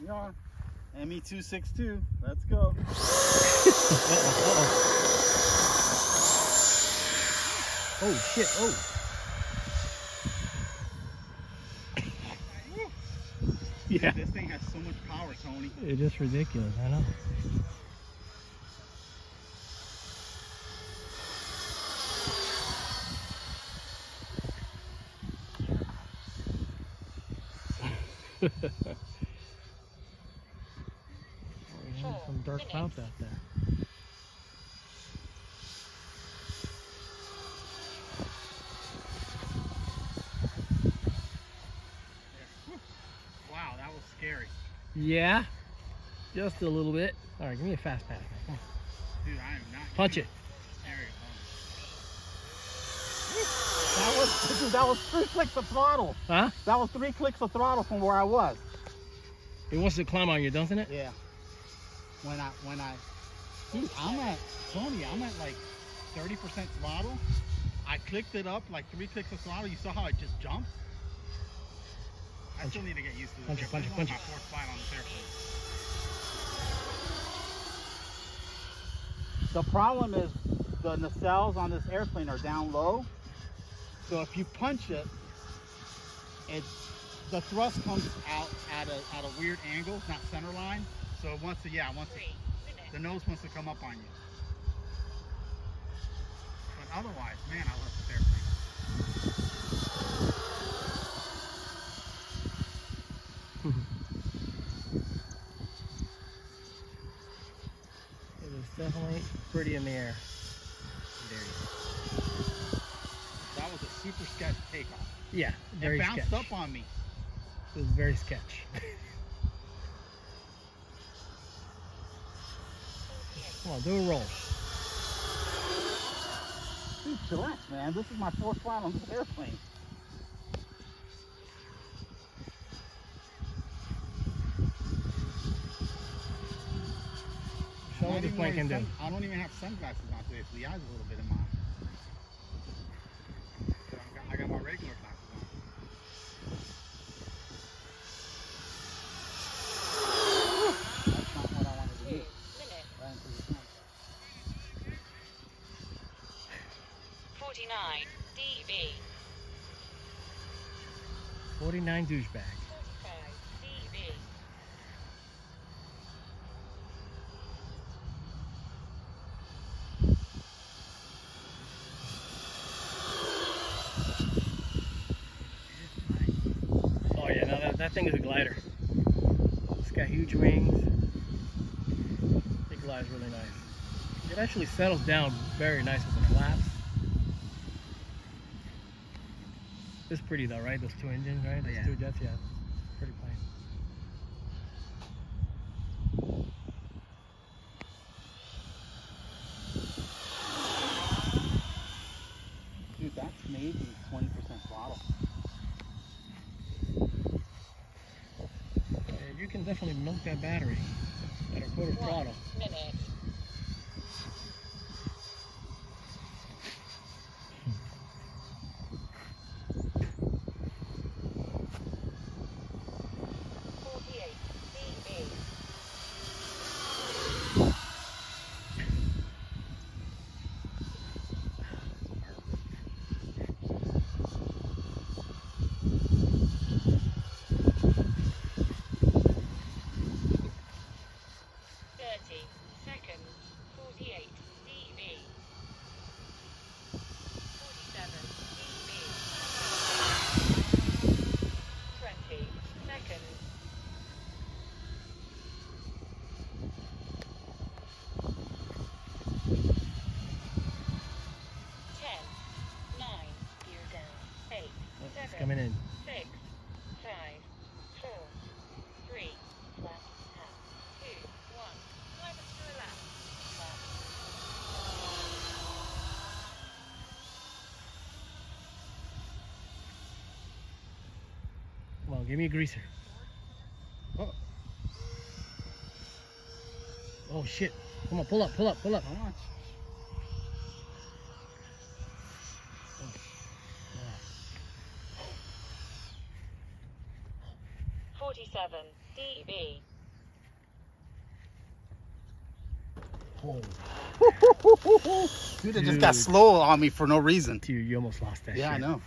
We are. ME two six two. Let's go. Uh-oh, uh-oh. Oh shit! Oh. yeah. This thing has so much power, Tony. It's just ridiculous. I know. We have some dark clouds out there. Wow, that was scary. Yeah, just a little bit. All right, give me a fast pass. Dude, I am not. Punch it. That was that was three clicks of throttle. Huh? That was three clicks of throttle from where I was. It wants to climb on you, doesn't it? Yeah. When I when I dude, I'm at Tony, I'm at like 30% throttle. I clicked it up like three clicks of throttle. You saw how it just jumped? I Punch still need to get used to this. Punch it, punch it, it, is punch my it. fourth flight on this airplane. The problem is the nacelles on this airplane are down low. So if you punch it, it the thrust comes out at a at a weird angle, not center line. So it wants to, yeah, it wants to, the nose wants to come up on you. But otherwise, man, I love this airplane. it was definitely pretty in the air. There you go. That was a super sketch takeoff. Yeah, very it bounced sketch. up on me. It was very sketch. Come on, do a roll. Dude, chillax, man. This is my fourth flight on this airplane. Show what this plane can do. I don't even have sunglasses on today, so the eyes a little bit in mine. So I got, I got my regular glasses on. That's not what I wanted to do. Right into the sun. 49 DB. 49 douchebag. 45 DB. Oh yeah, that, that thing is a glider. It's got huge wings. It glides really nice. It actually settles down very nice with the flaps. It's pretty though, right? Those two engines, right? Those Yeah. two jets, yeah. Pretty plane. Dude, that's maybe 20% throttle. Yeah, you can definitely milk that battery at a quarter throttle. Minute. Seconds. Forty-eight DB. Forty-seven DB. Coming in. six, five, four, three, flat half, two, one. Climb it to a lap. Flat. Come on, give me a greaser. Oh. Oh shit. Come on, pull up, pull up, pull up. How much? 37 dB. Dude, it just got slow on me for no reason. Dude, you almost lost that Yeah, I know.